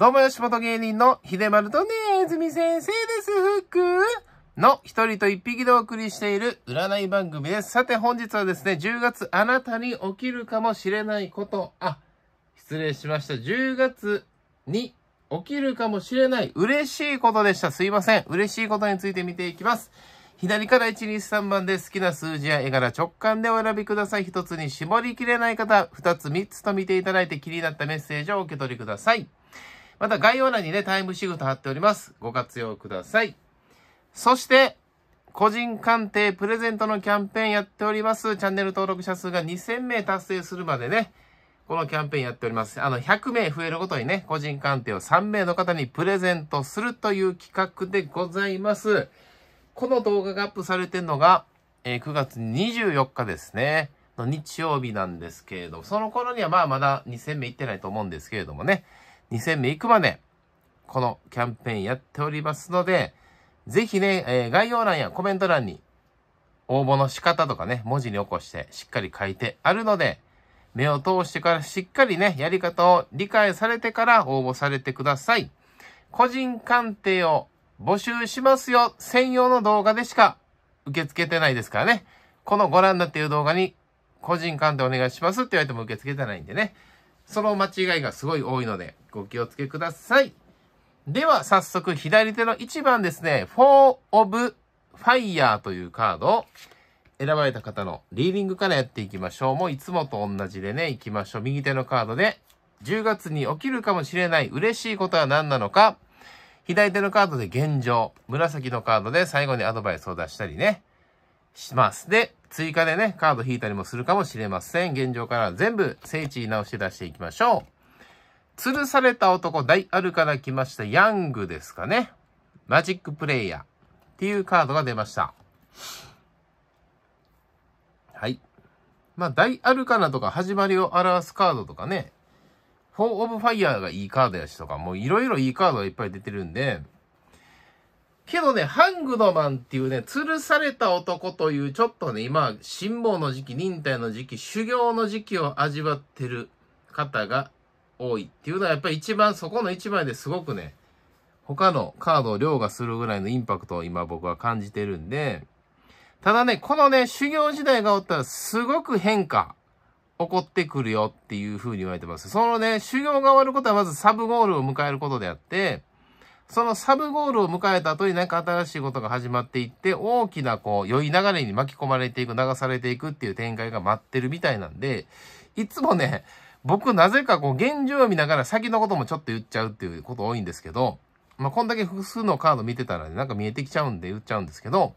どうも吉本芸人の秀丸とねずみ先生です。ふくの一人と一匹でお送りしている占い番組です。さて本日はですね、10月あなたに起きるかもしれないこと、あ、失礼しました。10月に起きるかもしれない嬉しいことでした。すいません。嬉しいことについて見ていきます。左から1、2、3番で好きな数字や絵柄直感でお選びください。一つに絞りきれない方、二つ、三つと見ていただいて気になったメッセージをお受け取りください。また概要欄にね、タイムシフト貼っております。ご活用ください。そして、個人鑑定プレゼントのキャンペーンやっております。チャンネル登録者数が2000名達成するまでね、このキャンペーンやっております。あの、100名増えるごとにね、個人鑑定を3名の方にプレゼントするという企画でございます。この動画がアップされてるのが、えー9月24日ですね。の日曜日なんですけれども、その頃にはまあまだ2000名いってないと思うんですけれどもね、2000名行くまで、このキャンペーンやっておりますので、ぜひね、えー概要欄やコメント欄に応募の仕方とかね、文字に起こしてしっかり書いてあるので、目を通してからしっかりね、やり方を理解されてから応募されてください。個人鑑定を募集しますよ。専用の動画でしか受け付けてないですからね。このご覧になっている動画に個人鑑定お願いしますって言われても受け付けてないんでね。その間違いがすごい多いのでご気をつけください。では早速左手の1番ですね。4 of Fire というカードを選ばれた方のリーディングからやっていきましょう。もういつもと同じでね、行きましょう。右手のカードで10月に起きるかもしれない嬉しいことは何なのか。左手のカードで現状。紫のカードで最後にアドバイスを出したりね。します。で、追加でね、カード引いたりもするかもしれません。現状から全部聖地に直して出していきましょう。吊るされた男、大アルから来ました。ヤングですかね。マジックプレイヤーっていうカードが出ました。はい。まあ、大アルカナとか始まりを表すカードとかね、フォー・オブ・ファイヤーがいいカードやしとか、もういろいろいいカードがいっぱい出てるんで、けどね、ハングドマンっていうね、吊るされた男という、ちょっとね、今、辛抱の時期、忍耐の時期、修行の時期を味わってる方が多いっていうのは、やっぱり一番、そこの一枚ですごくね、他のカードを凌駕するぐらいのインパクトを今僕は感じてるんで、ただね、このね、修行時代がおったらすごく変化起こってくるよっていう風に言われてます。そのね、修行が終わることはまずサブゴールを迎えることであって、そのサブゴールを迎えた後になんか新しいことが始まっていって、大きなこう、良い流れに巻き込まれていく、流されていくっていう展開が待ってるみたいなんで、いつもね、僕なぜかこう、現状を見ながら先のこともちょっと言っちゃうっていうこと多いんですけど、まあ、こんだけ複数のカード見てたらね、なんか見えてきちゃうんで言っちゃうんですけど、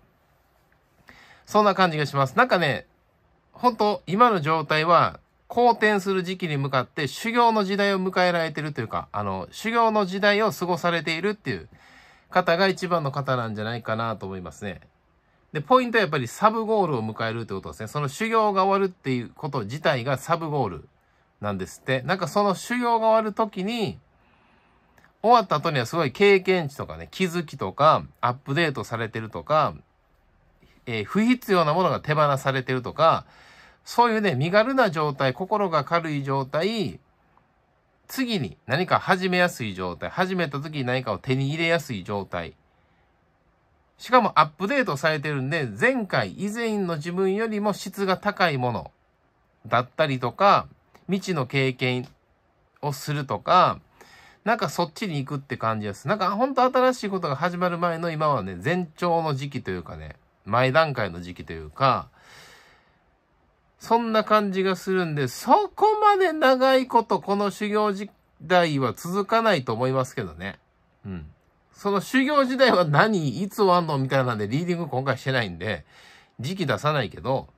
そんな感じがします。なんかね、本当今の状態は、好転する時期に向かって修行の時代を迎えられてるというか、あの、修行の時代を過ごされているっていう方が一番の方なんじゃないかなと思いますね。で、ポイントはやっぱりサブゴールを迎えるってことですね。その修行が終わるっていうこと自体がサブゴールなんですって。なんかその修行が終わるときに、終わった後にはすごい経験値とかね、気づきとか、アップデートされてるとか、えー不必要なものが手放されてるとか、そういうね、身軽な状態、心が軽い状態、次に何か始めやすい状態、始めた時に何かを手に入れやすい状態。しかもアップデートされてるんで、前回以前の自分よりも質が高いものだったりとか、未知の経験をするとか、なんかそっちに行くって感じです。なんか本当新しいことが始まる前の今はね、前兆の時期というかね、前段階の時期というか、そんな感じがするんで、そこまで長いことこの修行時代は続かないと思いますけどね。うん。その修行時代は何いつ終わんのみたいなんでリーディング今回してないんで、時期出さないけど、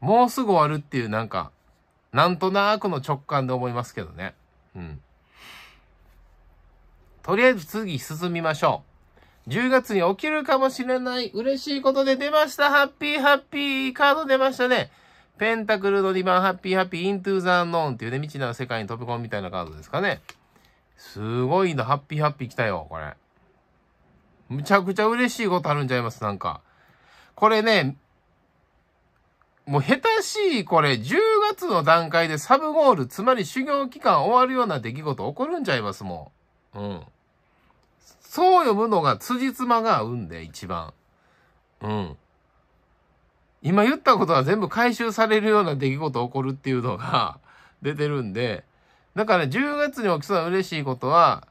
もうすぐ終わるっていうなんか、なんとなくの直感で思いますけどね。うん。とりあえず次進みましょう。10月に起きるかもしれない嬉しいことで出ました。ハッピーハッピーカード出ましたね。ペンタクルの2番ハッピーハッピーイントゥーザーノーンっていうね、未知なる世界に飛び込むみたいなカードですかね。すごいな、ハッピーハッピー来たよ、これ。むちゃくちゃ嬉しいことあるんちゃいます、なんか。これね、もう下手しい、これ、10月の段階でサブゴール、つまり修行期間終わるような出来事起こるんちゃいます、もう。うん。そう読むのが辻褄が合うんで、一番。うん。今言ったことは全部回収されるような出来事起こるっていうのが 出てるんで、だからね、10月に起きそうな嬉しいことは、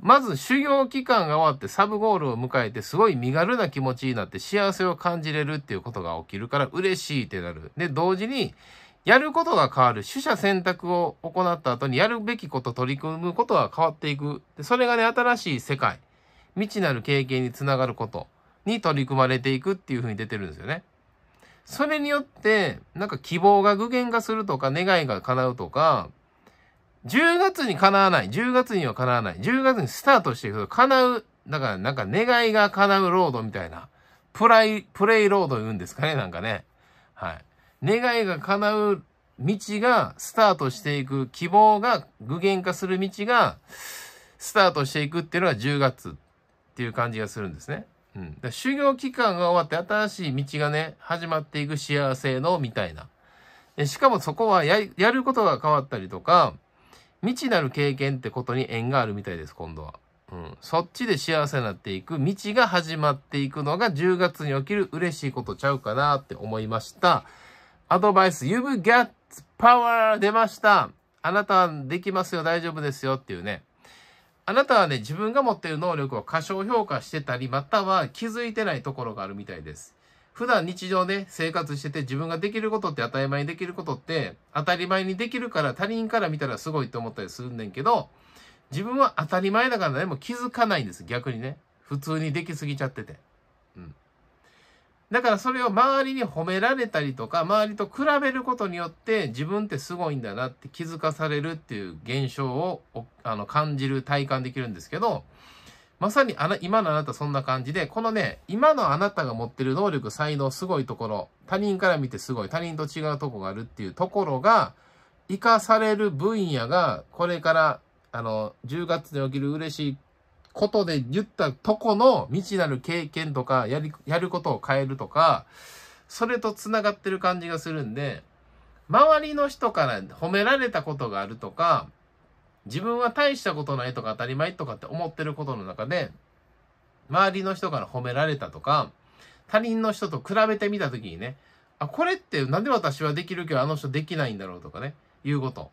まず修行期間が終わってサブゴールを迎えてすごい身軽な気持ちになって幸せを感じれるっていうことが起きるから嬉しいってなる。で、同時にやることが変わる。取捨選択を行った後にやるべきこと取り組むことが変わっていく。でそれがね、新しい世界、未知なる経験につながることに取り組まれていくっていうふうに出てるんですよね。それによって、なんか希望が具現化するとか、願いが叶うとか、10月に叶わない。10月には叶わない。10月にスタートしていくと叶う。だからなんか願いが叶うロードみたいな。プライ、プレイロード言うんですかねなんかね。はい。願いが叶う道がスタートしていく。希望が具現化する道がスタートしていくっていうのが10月っていう感じがするんですね。うん。だ修行期間が終わって新しい道がね、始まっていく幸せのみたいな。でしかもそこはや、やることが変わったりとか、未知なる経験ってことに縁があるみたいです、今度は。うん。そっちで幸せになっていく道が始まっていくのが10月に起きる嬉しいことちゃうかなって思いました。アドバイス、You've got power 出ました。あなたはできますよ、大丈夫ですよっていうね。あなたはね、自分が持っている能力を過小評価してたり、または気づいてないところがあるみたいです。普段日常で生活してて自分ができることって当たり前にできることって当たり前にできるから他人から見たらすごいと思ったりするんねんけど自分は当たり前だから何も気づかないんです。逆にね。普通にできすぎちゃってて。うん。だからそれを周りに褒められたりとか周りと比べることによって自分ってすごいんだなって気づかされるっていう現象をあの感じる体感できるんですけどまさにあな、今のあなたそんな感じで、このね、今のあなたが持ってる能力、才能、すごいところ、他人から見てすごい、他人と違うとこがあるっていうところが、活かされる分野が、これから、あの、10月に起きる嬉しいことで言ったとこの未知なる経験とか、やり、やることを変えるとか、それと繋がってる感じがするんで、周りの人から褒められたことがあるとか、自分は大したことないとか当たり前とかって思ってることの中で、周りの人から褒められたとか、他人の人と比べてみたときにね、あ、これってなんで私はできるけどあの人できないんだろうとかね、いうこと。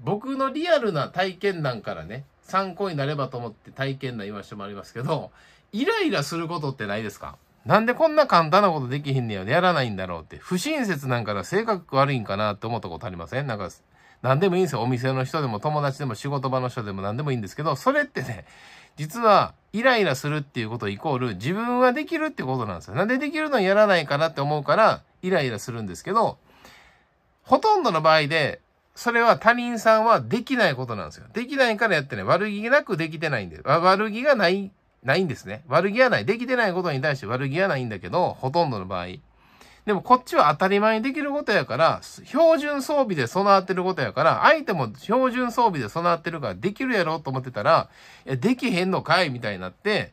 僕のリアルな体験談からね、参考になればと思って体験談言わしてもらいますけど、イライラすることってないですか？なんでこんな簡単なことできひんねややらないんだろうって、不親切なんから性格悪いんかなって思ったことありません？なんか、何でもいいんですよ。お店の人でも友達でも仕事場の人でも何でもいいんですけど、それってね、実はイライラするっていうことイコール自分はできるってことなんですよ。なんでできるのやらないかなって思うからイライラするんですけど、ほとんどの場合で、それは他人さんはできないことなんですよ。できないからやってね、悪気なくできてないんで、悪気がない、ないんですね。悪気はない。できてないことに対して悪気はないんだけど、ほとんどの場合。でもこっちは当たり前にできることやから、標準装備で備わってることやから、相手も標準装備で備わってるからできるやろうと思ってたら、いや、できへんのかいみたいになって、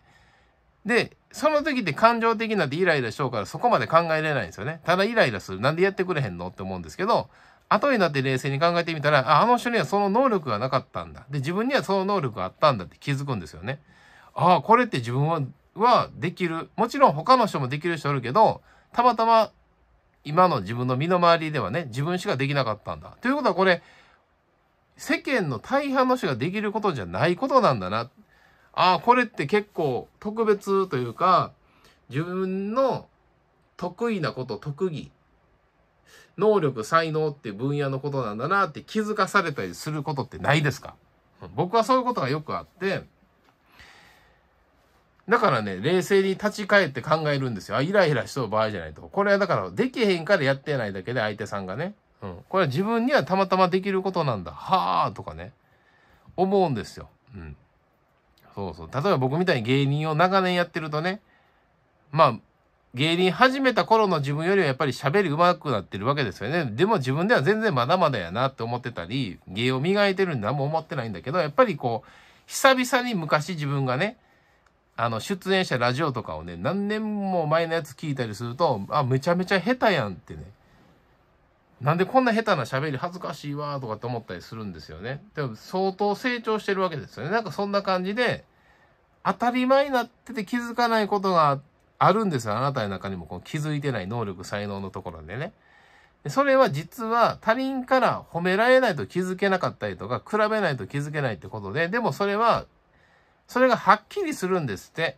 で、その時って感情的になってイライラしようからそこまで考えれないんですよね。ただイライラする。なんでやってくれへんのって思うんですけど、後になって冷静に考えてみたら、あ、あの人にはその能力がなかったんだ。で、自分にはその能力があったんだって気づくんですよね。ああ、これって自分は、はできる。もちろん他の人もできる人おるけど、たまたま今の自分の身の回りではね、自分しかできなかったんだ。ということはこれ、世間の大半の人ができることじゃないことなんだな。ああ、これって結構特別というか、自分の得意なこと、特技、能力、才能っていう分野のことなんだなって気づかされたりすることってないですか？僕はそういうことがよくあって、だからね、冷静に立ち返って考えるんですよ。あ、イライラしとる場合じゃないと。これはだから、できへんからやってないだけで、相手さんがね。うん。これは自分にはたまたまできることなんだ。はあとかね。思うんですよ。うん。そうそう。例えば僕みたいに芸人を長年やってるとね、まあ、芸人始めた頃の自分よりはやっぱり喋り上手くなってるわけですよね。でも自分では全然まだまだやなって思ってたり、芸を磨いてるんだも思ってないんだけど、やっぱりこう、久々に昔自分がね、あの、出演者ラジオとかをね、何年も前のやつ聞いたりすると、あ、めちゃめちゃ下手やんってね、なんでこんな下手な喋り恥ずかしいわとかって思ったりするんですよね。でも相当成長してるわけですよね。なんかそんな感じで、当たり前になってて気づかないことがあってあるんですよ。あなたの中にもこう気づいてない能力、才能のところでね。それは実は他人から褒められないと気づけなかったりとか、比べないと気づけないってことで、でもそれは、それがはっきりするんですって。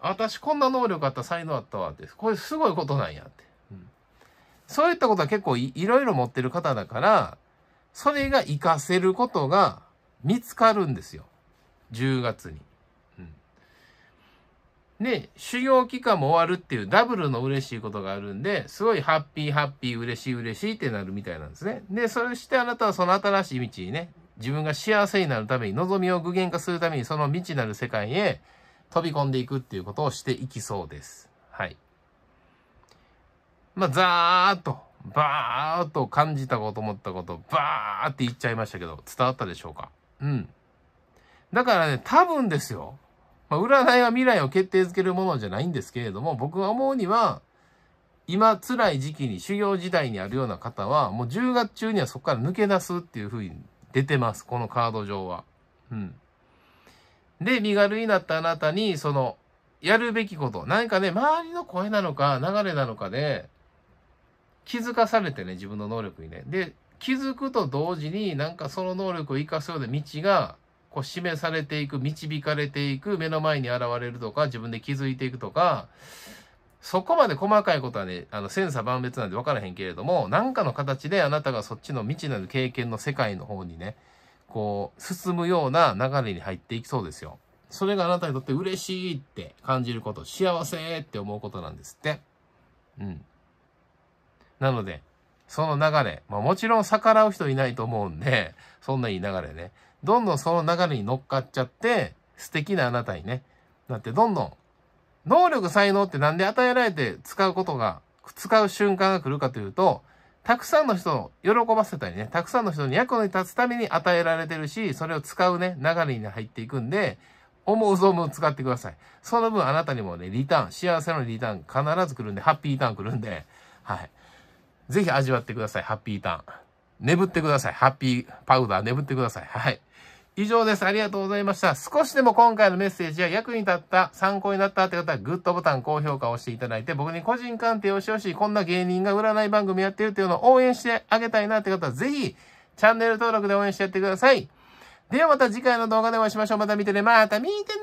私こんな能力あった、才能あったわって。これすごいことなんやって。うん、そういったことは結構いろいろ持ってる方だから、それが活かせることが見つかるんですよ。10月に。で、修行期間も終わるっていうダブルの嬉しいことがあるんで、すごいハッピーハッピー嬉しい嬉しいってなるみたいなんですね。で、そしてあなたはその新しい道にね、自分が幸せになるために、望みを具現化するために、その未知なる世界へ飛び込んでいくっていうことをしていきそうです。はい。まあ、ざーっと、バーっと感じたこと思ったこと、バーって言っちゃいましたけど、伝わったでしょうか？うん。だからね、多分ですよ。まあ、占いは未来を決定づけるものじゃないんですけれども、僕が思うには、今辛い時期に修行時代にあるような方は、もう10月中にはそこから抜け出すっていう風に出てます。このカード上は。うん。で、身軽になったあなたに、その、やるべきこと、何かね、周りの声なのか、流れなのかで、気づかされてね、自分の能力にね。で、気づくと同時に、なんかその能力を活かすような道がこう示されていく、導かれていく、目の前に現れるとか、自分で気づいていくとか、そこまで細かいことはね、あの、千差万別なんで分からへんけれども、何かの形であなたがそっちの未知なる経験の世界の方にね、こう、進むような流れに入っていきそうですよ。それがあなたにとって嬉しいって感じること、幸せって思うことなんですって。うん。なので、その流れ、まあもちろん逆らう人いないと思うんで、そんないい流れね。どんどんその流れに乗っかっちゃって、素敵なあなたにね、なってどんどん、能力才能ってなんで与えられて使うことが、使う瞬間が来るかというと、たくさんの人を喜ばせたりね、たくさんの人に役に立つために与えられてるし、それを使うね、流れに入っていくんで、思う存分使ってください。その分あなたにもね、リターン、幸せのリターン必ず来るんで、ハッピーターン来るんで、はい。ぜひ味わってください、ハッピーターン。眠ってください。ハッピーパウダー眠ってください。はい。以上です。ありがとうございました。少しでも今回のメッセージや役に立った、参考になったって方は、グッドボタン、高評価を押していただいて、僕に個人鑑定をしてほしい、こんな芸人が占い番組やってるっていうのを応援してあげたいなって方は、ぜひ、チャンネル登録で応援してやってください。ではまた次回の動画でお会いしましょう。また見てね。また見てね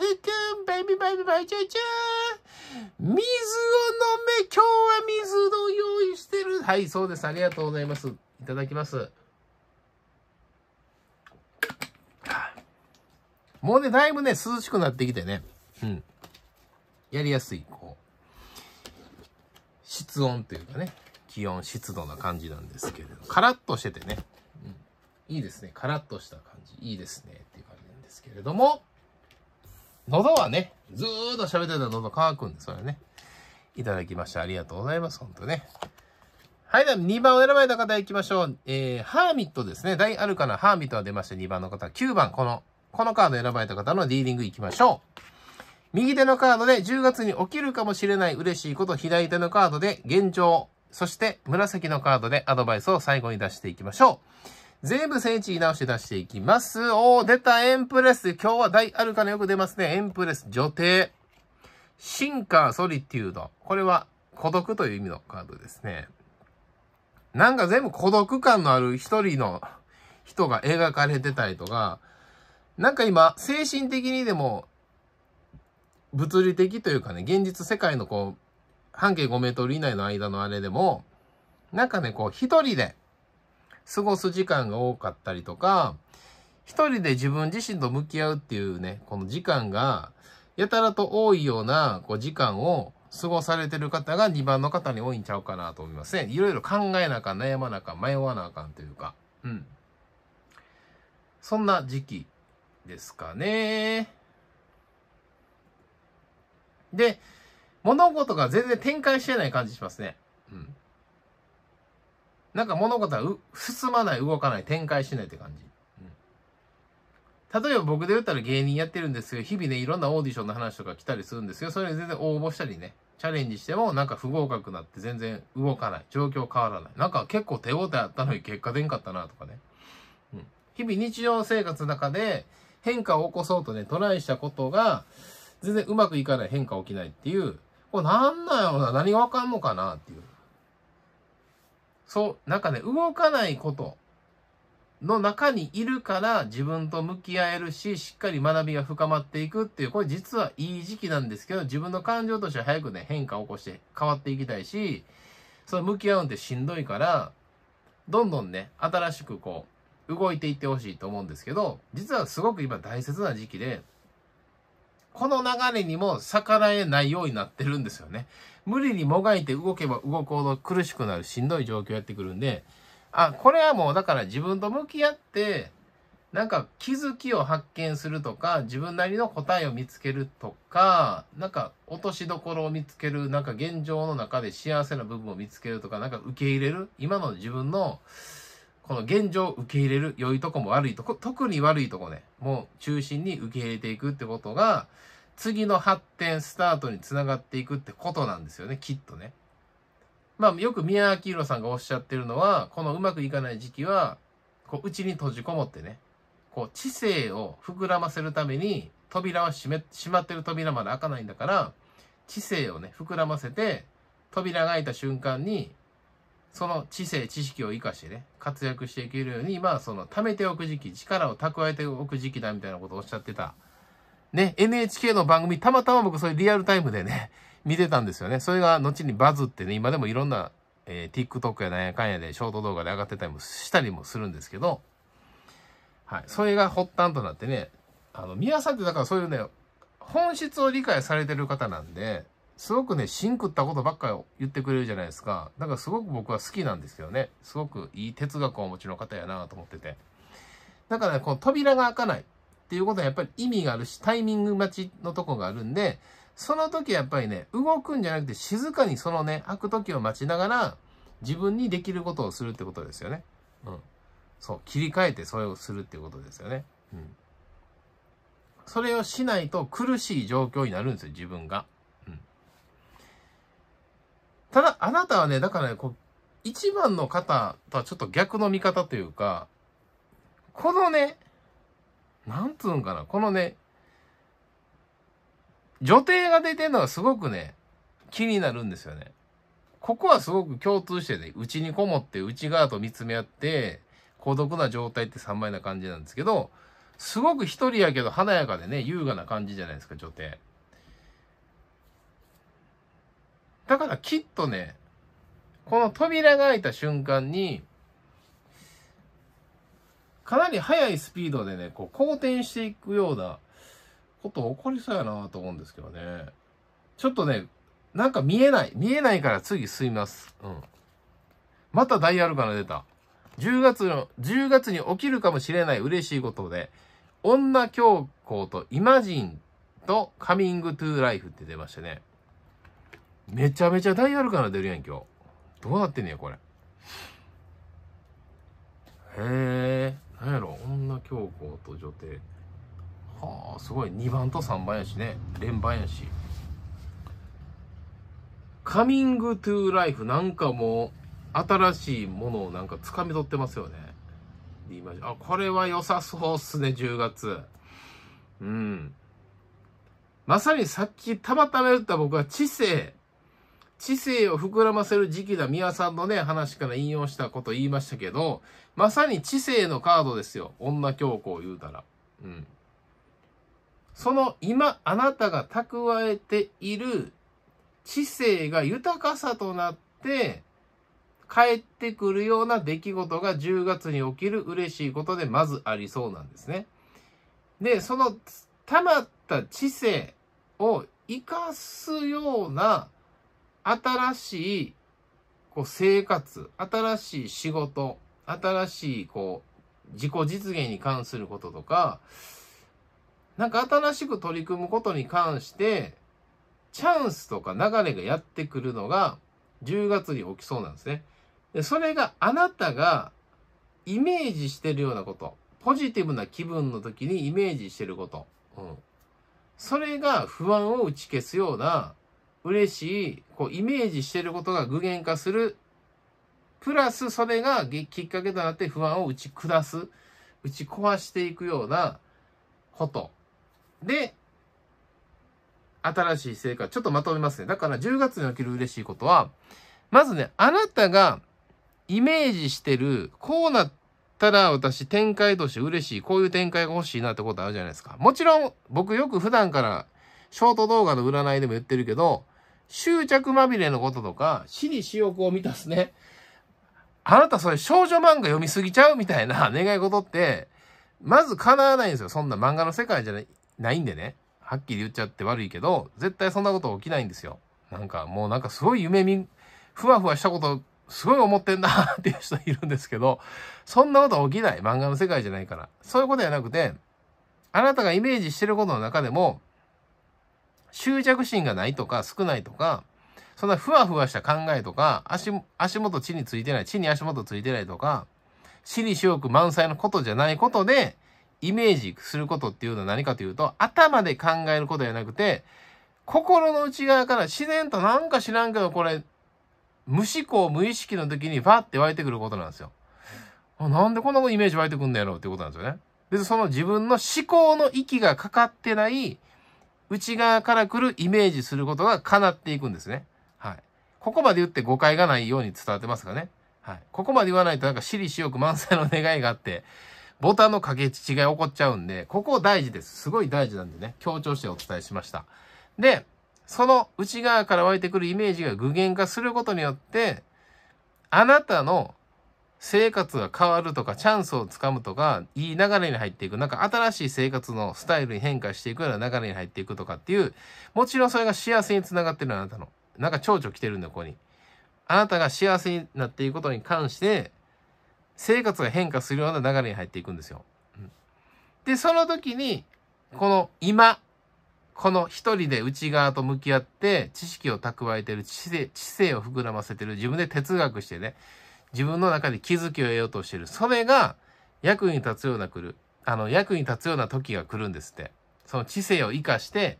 ふっくん、バイビーバイビーバイチューチュー水を飲め今日は水を用意してるはい、そうです。ありがとうございます。いただきます。もうね、だいぶね、涼しくなってきてね。うん。やりやすい、こう、室温というかね、気温、湿度な感じなんですけれど、カラッとしててね、うん、いいですね。カラッとした感じ、いいですね、っていう感じなんですけれども、喉はね、ずーっと喋ってたら喉乾くんです、それね。いただきました。ありがとうございます。本当ね。はい、では2番を選ばれた方行きましょう。えー、ハーミットですね。大アルカナハーミットが出ました。2番の方。9番、このこのカード選ばれた方のリーディングいきましょう。右手のカードで10月に起きるかもしれない嬉しいこと、左手のカードで現状、そして紫のカードでアドバイスを最後に出していきましょう。全部聖地に直して出していきます。おー、出たエンプレス。今日は大アルカナよく出ますね。エンプレス、女帝。シンカー、ソリテュード。これは孤独という意味のカードですね。なんか全部孤独感のある一人の人が描かれてたりとか、なんか今、精神的にでも、物理的というかね、現実世界のこう、半径5メートル以内の間のあれでも、なんかね、こう、一人で過ごす時間が多かったりとか、一人で自分自身と向き合うっていうね、この時間が、やたらと多いような、こう、時間を過ごされてる方が2番の方に多いんちゃうかなと思いますね。いろいろ考えなあかん、悩まなあかん、迷わなあかんというか、うん。そんな時期ですかね。で、物事が全然展開してない感じしますね。うん。なんか物事は進まない、動かない、展開しないって感じ。うん、例えば僕で言ったら芸人やってるんですよ。日々ね、いろんなオーディションの話とか来たりするんですよ。それに全然応募したりね。チャレンジしてもなんか不合格になって全然動かない。状況変わらない。なんか結構手応えあったのに結果出んかったなとかね。うん。日々日常生活の中で変化を起こそうとね、トライしたことが全然うまくいかない変化起きないっていう、これなんなんやろな、何がわかんのかなっていう。そう、なんかね、動かないことの中にいるから自分と向き合えるし、しっかり学びが深まっていくっていう、これ実はいい時期なんですけど、自分の感情としては早くね、変化を起こして変わっていきたいし、その向き合うんってしんどいから、どんどんね、新しくこう、動いていってほしいと思うんですけど、実はすごく今大切な時期で、この流れにも逆らえないようになってるんですよね。無理にもがいて動けば動くほど苦しくなるしんどい状況やってくるんで、あ、これはもうだから自分と向き合って、なんか気づきを発見するとか、自分なりの答えを見つけるとか、なんか落としどころを見つける、なんか現状の中で幸せな部分を見つけるとか、なんか受け入れる、今の自分のこの現状を受け入れる、良いとこも悪いとこ、特に悪いとこね、もう中心に受け入れていくってことが、次の発展、スタートにつながっていくってことなんですよね、きっとね。まあ、よく宮明宏さんがおっしゃってるのは、このうまくいかない時期は、こう、内に閉じこもってね、こう、知性を膨らませるために、扉は閉め、閉まってる扉まで開かないんだから、知性をね、膨らませて、扉が開いた瞬間に、その知性、知識を活かしてね、活躍していけるように、まあ、その、貯めておく時期、力を蓄えておく時期だみたいなことをおっしゃってた。ね、NHK の番組、たまたま僕そういうリアルタイムでね、見てたんですよね。それが後にバズってね、今でもいろんな、えー、TikTok やなんやかんやでショート動画で上がってたりもしたりもするんですけど、はい。それが発端となってね、あの、宮さんってだからそういうね、本質を理解されてる方なんで、すごくね、芯食ったことばっかり言ってくれるじゃないですか。だからすごく僕は好きなんですけどね。すごくいい哲学をお持ちの方やなと思ってて。だからね、この扉が開かないっていうことはやっぱり意味があるし、タイミング待ちのとこがあるんで、その時やっぱりね、動くんじゃなくて静かにそのね、開く時を待ちながら、自分にできることをするってことですよね。うん。そう。切り替えてそれをするっていうことですよね。うん。それをしないと苦しい状況になるんですよ、自分が。ただ、あなたはね、だからね、こう、一番の方とはちょっと逆の見方というか、このね、なんつうんかな、このね、女帝が出てるのがすごくね、気になるんですよね。ここはすごく共通してね、内にこもって内側と見つめ合って、孤独な状態って3倍な感じなんですけど、すごく一人やけど華やかでね、優雅な感じじゃないですか、女帝。だからきっとね、この扉が開いた瞬間に、かなり速いスピードでね、こう、好転していくようなこと起こりそうやなと思うんですけどね。ちょっとね、なんか見えない。見えないから次進みます。うん。またダイヤルから出た。10月の、10月に起きるかもしれない嬉しいことで、女教皇とイマジンとカミングトゥーライフって出ましたね。めちゃめちゃダイヤルから出るやん、今日。どうなってんねや、これ。へえ、なんやろ、女教皇と女帝。はあ、すごい。2番と3番やしね。連番やし。カミングトゥーライフなんかもう新しいものをなんか掴み取ってますよね。あ、これは良さそうっすね、10月。うん。まさにさっきたまたま言った僕は知性。知性を膨らませる時期だ。宮さんのね、話から引用したこと言いましたけど、まさに知性のカードですよ。女教皇言うたら。うん。その今あなたが蓄えている知性が豊かさとなって帰ってくるような出来事が10月に起きる嬉しいことでまずありそうなんですね。で、その溜まった知性を活かすような新しいこう生活、新しい仕事、新しいこう自己実現に関することとか、なんか新しく取り組むことに関して、チャンスとか流れがやってくるのが10月に起きそうなんですね。で、それがあなたがイメージしてるようなこと、ポジティブな気分の時にイメージしてること、うん。それが不安を打ち消すような嬉しい、こう、イメージしてることが具現化する。プラス、それがきっかけとなって不安を打ち下す、打ち壊していくようなこと。で、新しい成果、ちょっとまとめますね。だから10月に起きる嬉しいことは、まずね、あなたがイメージしてる、こうなったら私展開として嬉しい、こういう展開が欲しいなってことあるじゃないですか。もちろん、僕よく普段からショート動画の占いでも言ってるけど、執着まみれのこととか、私利私欲を満たすね。あなたそれ少女漫画読みすぎちゃうみたいな 願い事って、まず叶わないんですよ。そんな漫画の世界じゃないないんでね。はっきり言っちゃって悪いけど、絶対そんなこと起きないんですよ。なんかもうなんかすごい夢見、ふわふわしたことすごい思ってんな っていう人いるんですけど、そんなこと起きない。漫画の世界じゃないから。そういうことじゃなくて、あなたがイメージしてることの中でも、執着心がないとか少ないとか、そんなふわふわした考えとか、足、足元地についてない、地に足元ついてないとか、私利私欲満載のことじゃないことで、イメージすることっていうのは何かというと、頭で考えることじゃなくて、心の内側から自然となんか知らんけど、これ、無思考、無意識の時にバッて湧いてくることなんですよ。なんでこんなイメージ湧いてくんだやろうってことなんですよね。別にその自分の思考の息がかかってない内側から来るイメージすることが叶っていくんですね。はい。ここまで言って誤解がないように伝わってますかね。はい。ここまで言わないとなんか私利私欲満載の願いがあって、ボタンの掛け違い起こっちゃうんで、ここ大事です。すごい大事なんでね、強調してお伝えしました。で、その内側から湧いてくるイメージが具現化することによって、あなたの生活が変わるとか、チャンスをつかむとか、いい流れに入っていく、なんか新しい生活のスタイルに変化していくような流れに入っていくとかっていう、もちろんそれが幸せにつながってるあなたの。なんか蝶々来てるんだ、ここに。あなたが幸せになっていくことに関して、生活が変化するような流れに入っていくんですよ。で、その時に、この今、この一人で内側と向き合って知識を蓄えてる知性、知性を膨らませてる自分で哲学してね、自分の中で気づきを得ようとしてる。それが役に立つような来る。あの、役に立つような時が来るんですって。その知性を活かして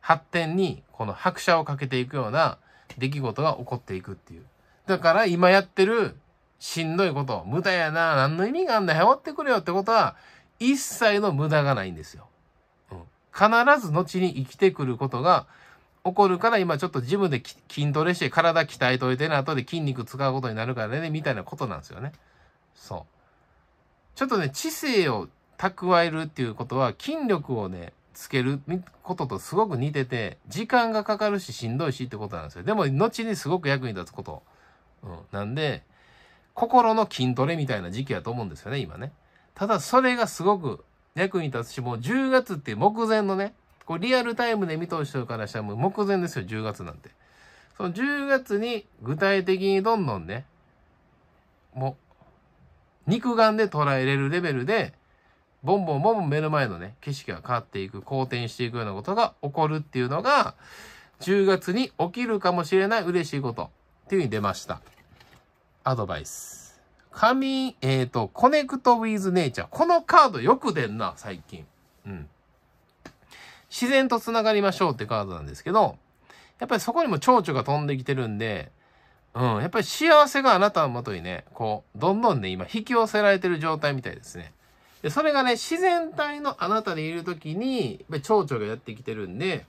発展にこの拍車をかけていくような出来事が起こっていくっていう。だから今やってるしんどいこと、無駄やな、何の意味があんだよ、ってくれよってことは、一切の無駄がないんですよ。うん必ず後に生きてくることが起こるから今ちょっとジムで筋トレして体鍛えといてね、後で筋肉使うことになるからね、みたいなことなんですよね。そう。ちょっとね、知性を蓄えるっていうことは筋力をね、つけることとすごく似てて、時間がかかるししんどいしってことなんですよ。でも、後にすごく役に立つこと。うん。なんで、心の筋トレみたいな時期やと思うんですよね、今ね。ただ、それがすごく役に立つし、もう10月って目前のね、こうリアルタイムで見通してるからしたらもう目前ですよ、10月なんて。その10月に具体的にどんどんね、もう、肉眼で捉えれるレベルで、ボンボンボンボン目の前のね、景色が変わっていく、好転していくようなことが起こるっていうのが、10月に起きるかもしれない嬉しいことっていう風に出ました。アドバイス。神、えっ、ー、と、コネクトウィズネイチャー。このカードよく出んな、最近。うん。自然と繋がりましょうってカードなんですけど、やっぱりそこにも蝶々が飛んできてるんで、うん、やっぱり幸せがあなたのもとにね、こう、どんどんね、今引き寄せられてる状態みたいですね。で、それがね、自然体のあなたでいるときに、やっぱり蝶々がやってきてるんで、やっ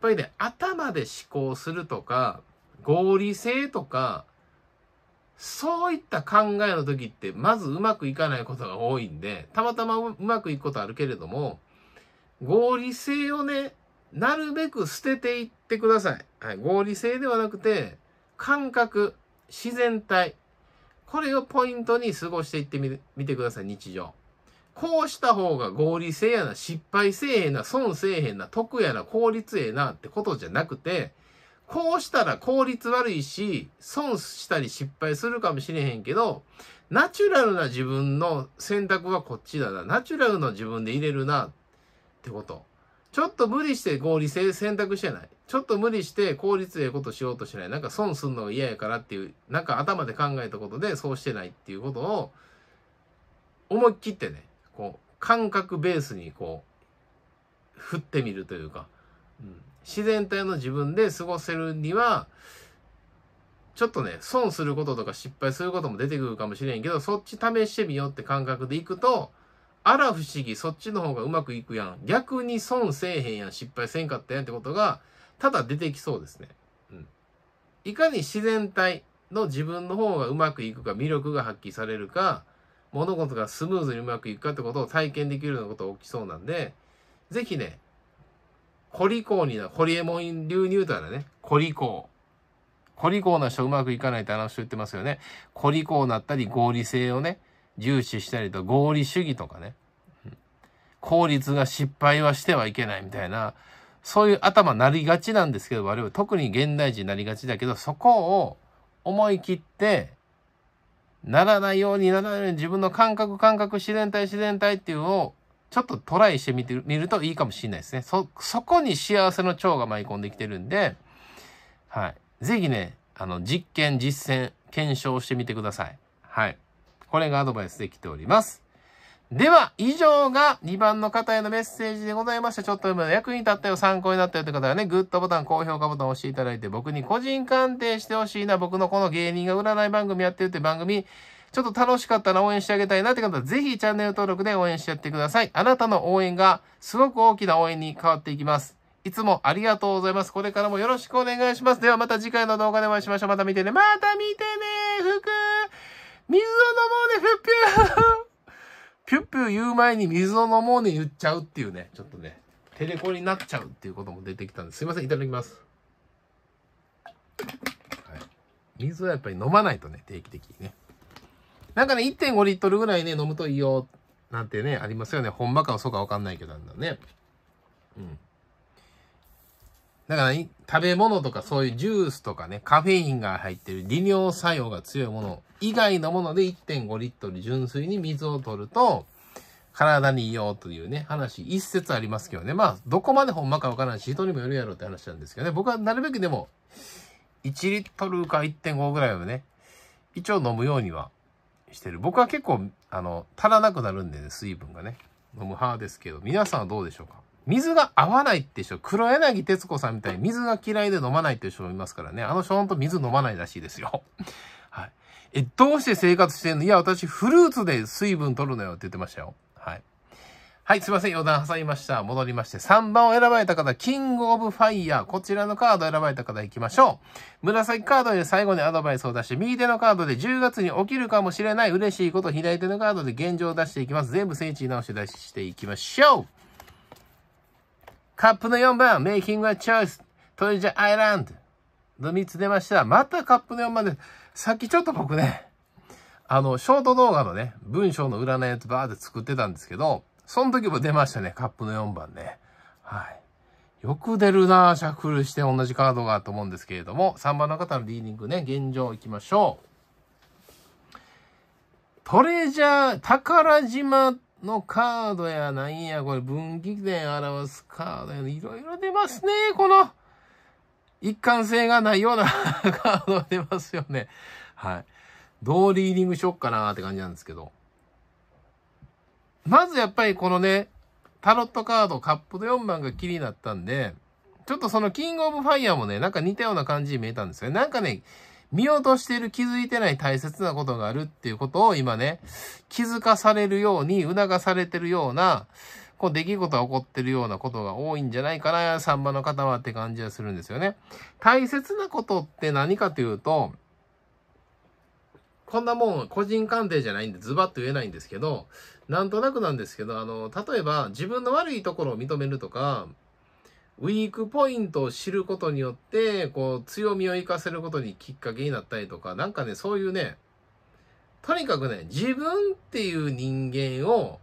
ぱりね、頭で思考するとか、合理性とか、そういった考えの時って、まずうまくいかないことが多いんで、たまたまうまくいくことあるけれども、合理性をね、なるべく捨てていってください。はい、合理性ではなくて、感覚、自然体。これをポイントに過ごしていってみみてください、日常。こうした方が合理性やな、失敗せえへんな、損せえへんな、得やな、効率ええなってことじゃなくて、こうしたら効率悪いし、損したり失敗するかもしれへんけど、ナチュラルな自分の選択はこっちだな。ナチュラルの自分で入れるなっってこと。ちょっと無理して合理性選択してない。ちょっと無理して効率ええことしようとしない。なんか損すんのが嫌やからっていう、なんか頭で考えたことでそうしてないっていうことを、思い切ってね、こう、感覚ベースにこう、振ってみるというか、うん、自然体の自分で過ごせるには、ちょっとね、損することとか失敗することも出てくるかもしれんけど、そっち試してみようって感覚でいくと、あら不思議、そっちの方がうまくいくやん。逆に損せえへんやん、失敗せんかったやんってことが、ただ出てきそうですね。うん。いかに自然体の自分の方がうまくいくか、魅力が発揮されるか、物事がスムーズにうまくいくかってことを体験できるようなことが起きそうなんで、ぜひね、コリコーにな、ホリエモン流に言うたらね、コリコー。コリコーな人うまくいかないって話を言ってますよね。コリコーなったり合理性をね、重視したりと合理主義とかね。効率が失敗はしてはいけないみたいな、そういう頭なりがちなんですけど、我々特に現代人になりがちだけど、そこを思い切って、ならないようにならないように自分の感覚感覚自然体自然体っていうのをちょっとトライしてみてみるといいかもしれないですね。そ、そこに幸せの蝶が舞い込んできてるんで、はい。ぜひね、あの、実験、実践、検証してみてください。はい。これがアドバイスできております。では、以上が2番の方へのメッセージでございました。ちょっと今役に立ったよ、参考になったよという方はね、グッドボタン、高評価ボタンを押していただいて、僕に個人鑑定してほしいな、僕のこの芸人が占い番組やってるって番組、ちょっと楽しかったら応援してあげたいなって方は、ぜひチャンネル登録で応援してやってください。あなたの応援がすごく大きな応援に変わっていきます。いつもありがとうございます。これからもよろしくお願いします。ではまた次回の動画でお会いしましょう。また見てね。また見てね服水を飲もうね、ふっぴゅーぴゅっぴゅ言う前に水を飲もうね言っちゃうっていうね、ちょっとね、テレコになっちゃうっていうことも出てきたんです。すいません、いただきます。はい、水はやっぱり飲まないとね、定期的にね。なんかね、1.5リットルぐらいね、飲むといいよ、なんてね、ありますよね。ほんまか嘘かわかんないけどなんだね。うん。だから、食べ物とかそういうジュースとかね、カフェインが入ってる利尿作用が強いもの以外のもので1.5リットル純粋に水を取ると、体にいいよというね、話、一説ありますけどね。まあ、どこまでほんまかわからないし、人にもよるやろって話なんですけどね。僕はなるべくでも、1リットルか1.5ぐらいはね、一応飲むようにはしてる。僕は結構、あの、足らなくなるんでね、水分がね。飲む派ですけど、皆さんはどうでしょうか？水が合わないって人、黒柳徹子さんみたいに水が嫌いで飲まないっていう人もいますからね。あの人ほんと水飲まないらしいですよ。え、どうして生活してんの？いや、私フルーツで水分取るのよって言ってましたよ。はい。はい、すいません。余談挟みました。戻りまして、3番を選ばれた方、キングオブファイヤー。こちらのカードを選ばれた方行きましょう。紫カードで最後にアドバイスを出して、右手のカードで10月に起きるかもしれない嬉しいこと、左手のカードで現状を出していきます。全部聖地に直して出していきましょう。カップの4番、メイキングはチョイス、トイジャーアイランドの3つ出ました。またカップの4番です。さっきちょっと僕ね、あの、ショート動画のね、文章の占いやつバーって作ってたんですけど、その時も出ましたね、カップの4番ね。はい。よく出るなシャッフルして同じカードがと思うんですけれども、3番の方のリーディングね、現状行きましょう。トレジャー、宝島のカードやなんや、これ分岐点表すカードや、いろいろ出ますね、この、一貫性がないような カードが出ますよね。はい。どうリーディングしよっかなって感じなんですけど。まずやっぱりこのね、タロットカードカップの4番が気になったんで、ちょっとその King of Fire もね、なんか似たような感じに見えたんですよね。なんかね、見落としてる気づいてない大切なことがあるっていうことを今ね、気づかされるように促されてるような、こう出来事が起こってるようなことが多いんじゃないかな、3番の方はって感じがするんですよね。大切なことって何かというと、こんなもん個人鑑定じゃないんでズバッと言えないんですけど、なんとなくなんですけど、あの、例えば自分の悪いところを認めるとか、ウィークポイントを知ることによって、こう、強みを活かせることにきっかけになったりとか、なんかね、そういうね、とにかくね、自分っていう人間を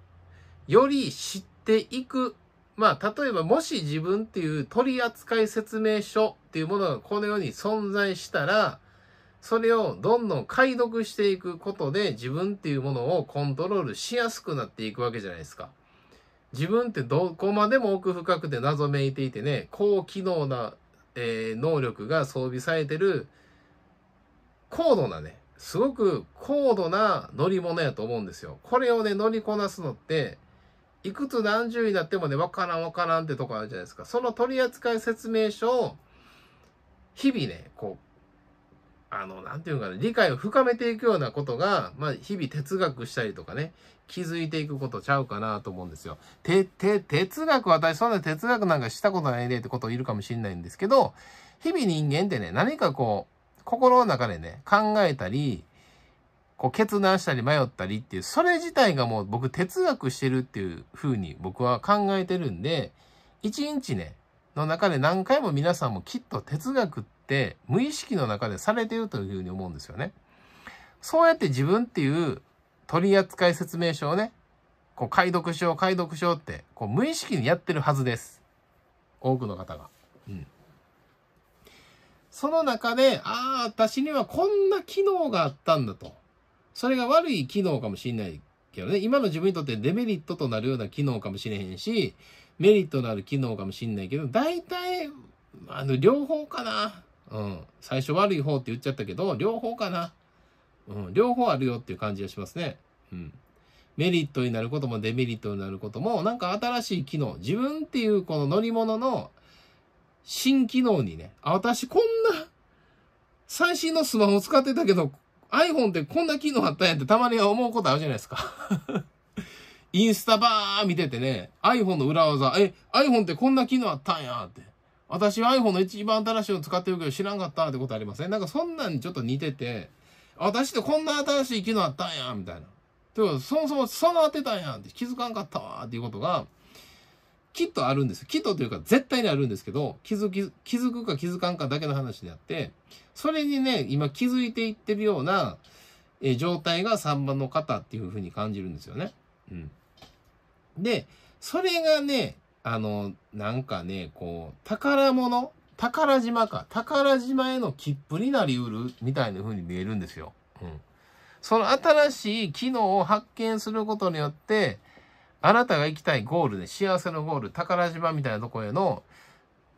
より知ってていく。まあ、例えばもし自分っていう取扱説明書っていうものがこの世に存在したら、それをどんどん解読していくことで自分っていうものをコントロールしやすくなっていくわけじゃないですか。自分ってどこまでも奥深くて謎めいていてね、高機能な、えー、能力が装備されてる、高度なね、すごく高度な乗り物やと思うんですよ。これをね、乗りこなすのって、いくつ何十になってもね、わからんわからんってとこあるじゃないですか。その取扱説明書を、日々ね、こう、あの、なんていうかね、理解を深めていくようなことが、まあ、日々哲学したりとかね、気づいていくことちゃうかなと思うんですよ。て、て、哲学、私そんな哲学なんかしたことないねってこといるかもしれないんですけど、日々人間ってね、何かこう、心の中でね、考えたり、こう決断したり迷ったりっていう、それ自体がもう僕哲学してるっていう風に僕は考えてるんで、一日ね、の中で何回も皆さんもきっと哲学って無意識の中でされてるというふうに思うんですよね。そうやって自分っていう取扱説明書をね、こう解読しよう解読しようって、こう無意識にやってるはずです。多くの方が。うん。その中で、ああ、私にはこんな機能があったんだと。それが悪い機能かもしれないけどね、今の自分にとってデメリットとなるような機能かもしれへんし、メリットのある機能かもしれないけど、大体、あの、両方かな。うん。最初悪い方って言っちゃったけど、両方かな。うん。両方あるよっていう感じがしますね。うん。メリットになることもデメリットになることも、なんか新しい機能、自分っていうこの乗り物の新機能にね、あ、私こんな最新のスマホ使ってたけど、iPhone ってこんな機能あったんやってたまに思うことあるじゃないですか インスタバー見ててね、iPhone の裏技、え、iPhone ってこんな機能あったんやって。私は iPhone の一番新しいの使ってるけど知らんかったってことありません、なんかそんなんにちょっと似てて、私ってこんな新しい機能あったんやみたいな。てか、そもそも備わってたんやって気づかんかったわっていうことが、きっとあるんです。きっとというか絶対にあるんですけど、気づき、気づくか気づかんかだけの話であって、それにね、今気づいていってるような、え状態が3番の方っていうふうに感じるんですよね。うん。で、それがね、あの、なんかね、こう、宝物宝島か。宝島への切符になりうるみたいな風に見えるんですよ。うん。その新しい機能を発見することによって、あなたが行きたいゴールで、幸せのゴール、宝島みたいなとこへの、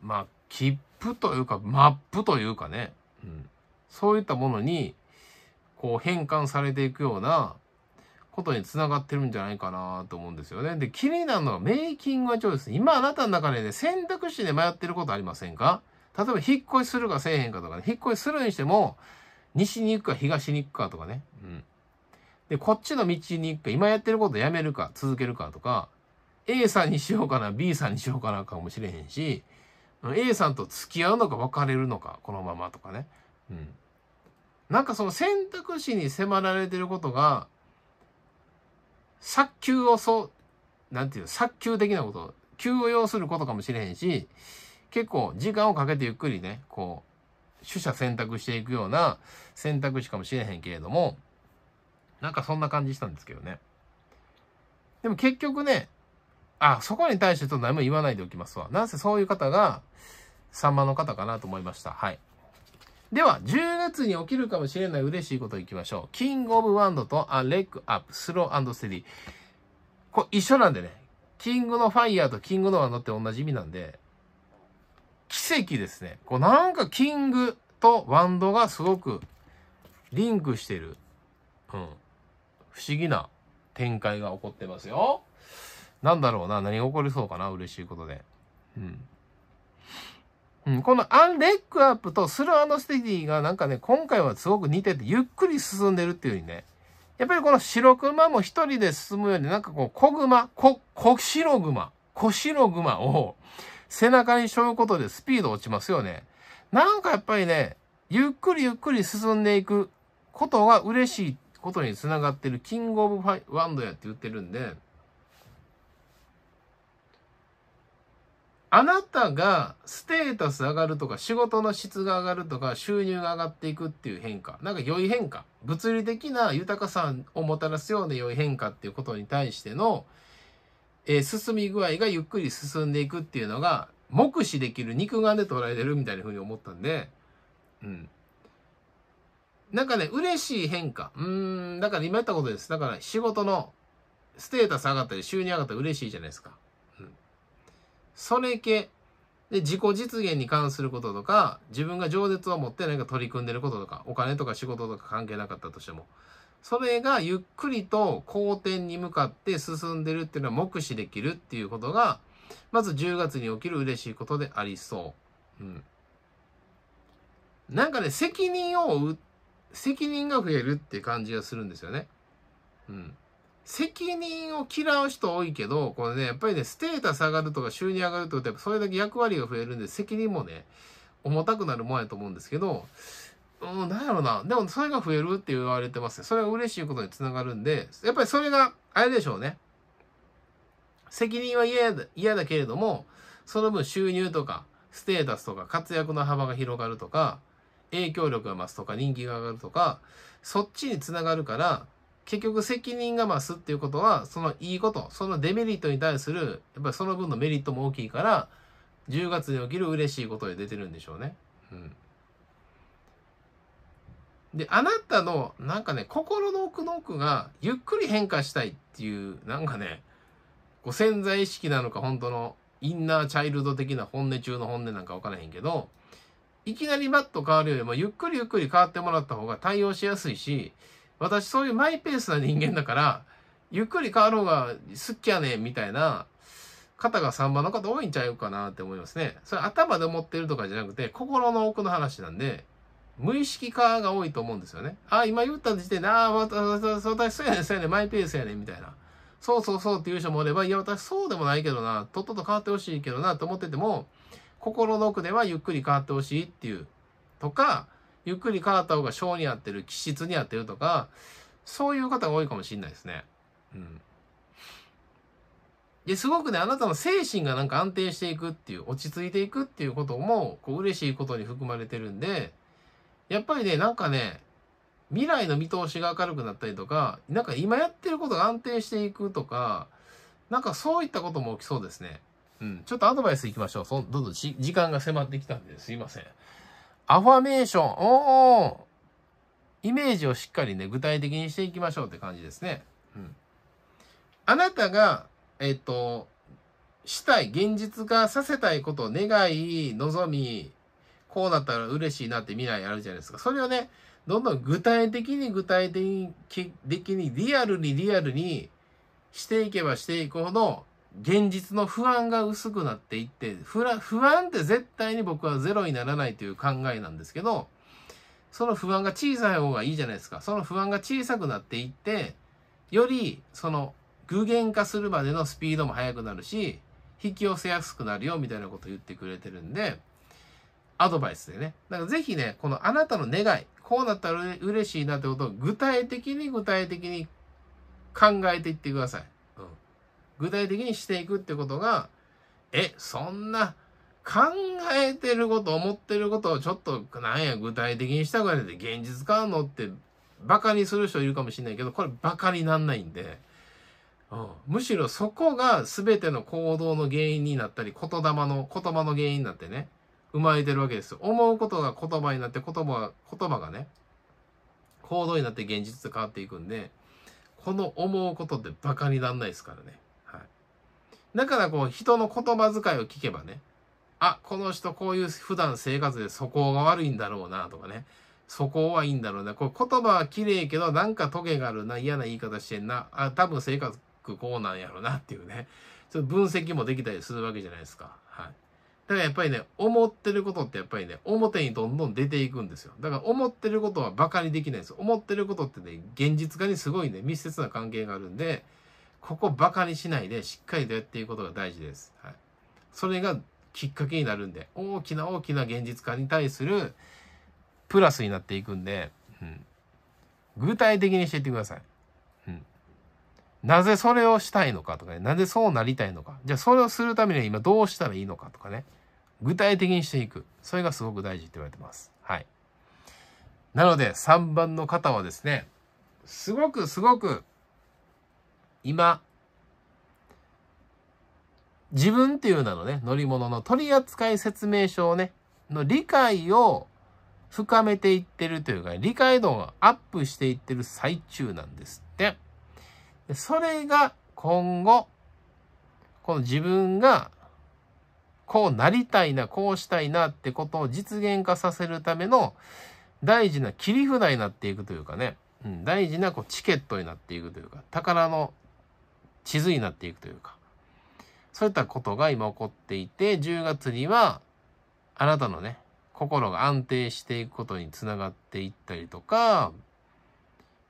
まあ、切符というか、マップというかね、うん、そういったものに、こう変換されていくようなことにつながってるんじゃないかなと思うんですよね。で、気になるのはメイキングはチョイス。今あなたの中でね、選択肢で迷ってることありませんか？例えば引っ越しするかせえへんかとかね、引っ越しするにしても、西に行くか東に行くかとかね。うん。で、こっちの道に行くか、今やってることやめるか、続けるかとか、A さんにしようかな、B さんにしようかなかもしれへんし、A さんと付き合うのか別れるのか、このままとかね。うん。なんかその選択肢に迫られてることが、早急をそう、なんていう、早急的なこと、急を要することかもしれへんし、結構時間をかけてゆっくりね、こう、取捨選択していくような選択肢かもしれへんけれども、なんかそんな感じしたんですけどね。でも結局ね、あ、そこに対してちょっと何も言わないでおきますわ。なんせそういう方が、3番の方かなと思いました。はい。では、10月に起きるかもしれない嬉しいこといきましょう。 King of Wand とアレックアップ、 slow steady。これ一緒なんでね。 King の Fire と King の Wand って同じ意味なんで、奇跡ですね。こうなんか King と Wand がすごくリンクしてる。うん。不思議な展開が起こってますよ。なんだろうな。何が起こりそうかな。嬉しいことで。うん。うん、このアンレックアップとスルーステディがなんかね、今回はすごく似てて、ゆっくり進んでるっていう風にね。やっぱりこの白熊も一人で進むより、なんかこう、小熊、小、小白熊、小白熊を背中に背負うことでスピード落ちますよね。なんかやっぱりね、ゆっくりゆっくり進んでいくことが嬉しいことにつながってる King of Fi Wand やって言ってるんで、あなたがステータス上がるとか仕事の質が上がるとか収入が上がっていくっていう変化。なんか良い変化。物理的な豊かさをもたらすような良い変化っていうことに対しての、えー、進み具合がゆっくり進んでいくっていうのが目視できる肉眼で捉えれるみたいな風に思ったんで、うん。なんかね、嬉しい変化。うん、だから今言ったことです。だから仕事のステータス上がったり収入上がったら嬉しいじゃないですか。うん。それ系。で、自己実現に関することとか、自分が情熱を持って何か取り組んでることとか、お金とか仕事とか関係なかったとしても、それがゆっくりと好転に向かって進んでるっていうのは目視できるっていうことが、まず10月に起きる嬉しいことでありそう。うん。なんかね、責任を負う、責任が増えるって感じがするんですよね。うん。責任を嫌う人多いけど、これね、やっぱりね、ステータス上がるとか収入上がると、やっぱそれだけ役割が増えるんで、責任もね、重たくなるもんやと思うんですけど、うん、なんやろな。でも、それが増えるって言われてますね。それが嬉しいことにつながるんで、やっぱりそれが、あれでしょうね。責任は嫌だ、嫌だけれども、その分収入とか、ステータスとか、活躍の幅が広がるとか、影響力が増すとか、人気が上がるとか、そっちにつながるから、結局責任が増すっていうことは、そのいいこと、そのデメリットに対する、やっぱりその分のメリットも大きいから、10月に起きる嬉しいことで出てるんでしょうね。うん。で、あなたの、なんかね、心の奥の奥が、ゆっくり変化したいっていう、なんかね、こう潜在意識なのか、本当の、インナーチャイルド的な本音中の本音なんかわからへんけど、いきなりバッと変わるよりも、ゆっくりゆっくり変わってもらった方が対応しやすいし、私そういうマイペースな人間だから、ゆっくり変わる方が好きやねんみたいな方が3番の方多いんちゃうかなって思いますね。それ頭で思ってるとかじゃなくて、心の奥の話なんで、無意識化が多いと思うんですよね。あ、今言った時点で、ああ、私、そうやねん、そうやねん、マイペースやねん、みたいな。そうそうそうっていう人もおれば、いや、私そうでもないけどな、とっとと変わってほしいけどな、と思ってても、心の奥ではゆっくり変わってほしいっていう、とか、ゆっくり変わった方が性に合ってる、気質に合ってるとか、そういう方が多いかもしれないですね。うん。で、すごくね、あなたの精神がなんか安定していくっていう、落ち着いていくっていうことも、こう、嬉しいことに含まれてるんで、やっぱりね、なんかね、未来の見通しが明るくなったりとか、なんか今やってることが安定していくとか、なんかそういったことも起きそうですね。うん。ちょっとアドバイスいきましょう。そどんどん時間が迫ってきたんですいません。アファメーション。おーイメージをしっかりね、具体的にしていきましょうって感じですね。うん。あなたが、えっ、と、したい、現実化させたいことを願い、望み、こうなったら嬉しいなって未来あるじゃないですか。それをね、どんどん具体的に具体的にリアルにリアルにしていけばしていくほど、現実の不安が薄くなっていって、不安って絶対に僕はゼロにならないという考えなんですけど、その不安が小さい方がいいじゃないですか。その不安が小さくなっていって、よりその具現化するまでのスピードも速くなるし、引き寄せやすくなるよみたいなことを言ってくれてるんで、アドバイスでね。だからぜひね、このあなたの願い、こうなったら嬉しいなってことを具体的に具体的に考えていってください。具体的にしていくってことが、え、そんな考えてること、思ってることをちょっと、なんや、具体的にしたぐらいで現実変わんのってバカにする人いるかもしれないけど、これバカになんないんで、うん、むしろそこが全ての行動の原因になったり、言霊の、言葉の原因になってね、生まれてるわけですよ。思うことが言葉になって、言葉言葉がね、行動になって現実で変わっていくんで、この思うことって馬鹿になんないですからね。だからこう、人の言葉遣いを聞けばね、あ、この人こういう普段生活で素行が悪いんだろうなとかね、素行はいいんだろうな。こう言葉は綺麗けど、なんかトゲがあるな、嫌な言い方してんな、あ、多分性格こうなんやろうなっていうね、ちょっと分析もできたりするわけじゃないですか。はい。だからやっぱりね、思ってることってやっぱりね、表にどんどん出ていくんですよ。だから思ってることは馬鹿にできないです。思ってることってね、現実化にすごいね、密接な関係があるんで、ここ馬鹿にしないでしっかりとやっていくことが大事です。はい。それがきっかけになるんで、大きな大きな現実化に対するプラスになっていくんで、うん。具体的にしていってください。うん。なぜそれをしたいのかとかね、なぜそうなりたいのか。じゃあそれをするためには今どうしたらいいのかとかね。具体的にしていく。それがすごく大事って言われてます。はい。なので、3番の方はですね、すごくすごく、今、自分っていう名のね、乗り物の取扱説明書をね、の理解を深めていってるというか、理解度がアップしていってる最中なんですって。それが今後、この自分がこうなりたいな、こうしたいなってことを実現化させるための大事な切り札になっていくというかね、うん、大事なこうチケットになっていくというか、宝の地図になっていくというか、そういったことが今起こっていて、10月には、あなたのね、心が安定していくことにつながっていったりとか、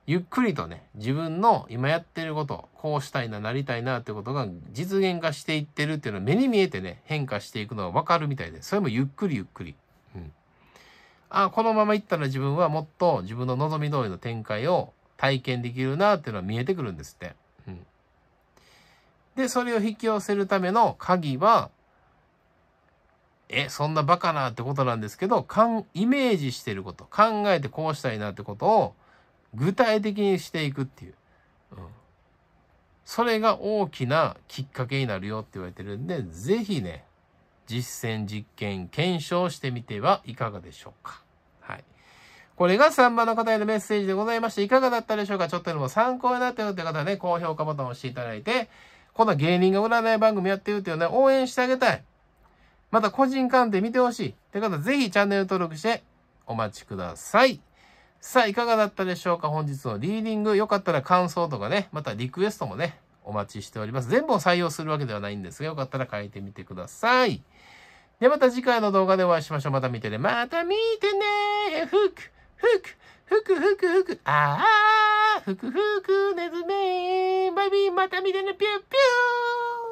ゆっくりとね、自分の今やってること、こうしたいな、なりたいなってことが実現化していってるっていうのは目に見えてね、変化していくのがわかるみたいで、それもゆっくりゆっくり。うん。あ、このままいったら自分はもっと自分の望み通りの展開を体験できるなっていうのは見えてくるんですって。で、それを引き寄せるための鍵は、え、そんなバカなってことなんですけど、かん、イメージしてること、考えてこうしたいなってことを具体的にしていくっていう。うん。それが大きなきっかけになるよって言われてるんで、ぜひね、実践、実験、検証してみてはいかがでしょうか。はい。これが3番の方へのメッセージでございまして、いかがだったでしょうかちょっとでも参考になったよって方はね、高評価ボタンを押していただいて、こんな芸人が占い番組やってるっていうね、応援してあげたい。また個人鑑定見てほしい。って方、ぜひチャンネル登録してお待ちください。さあ、いかがだったでしょうか？本日のリーディング。よかったら感想とかね、またリクエストもね、お待ちしております。全部を採用するわけではないんですが、よかったら書いてみてください。では、また次回の動画でお会いしましょう。また見てね。また見てねふく、ふく、ふくふくふく、あー、ふくふくねずめバイビー、また見てね。ピューピュー